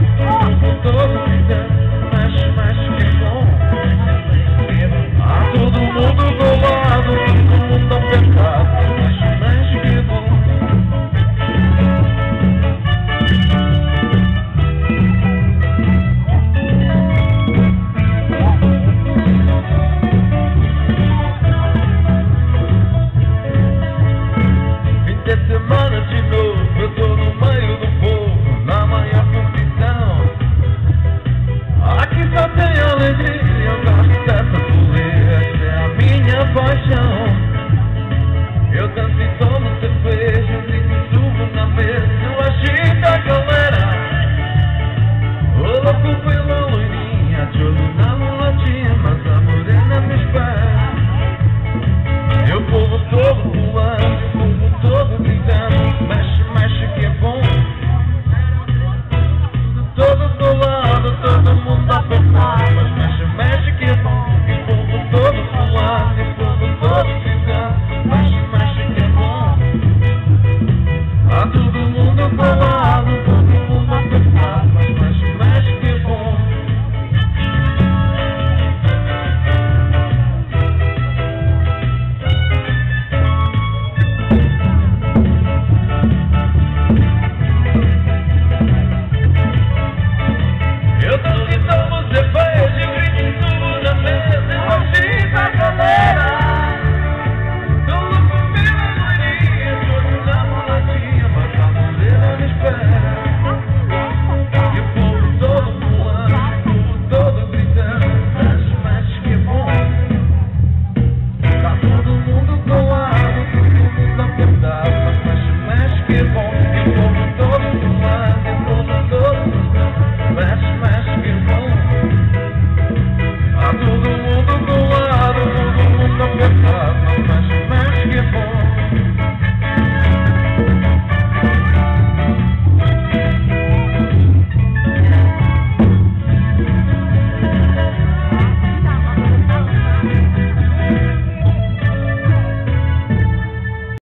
Yeah.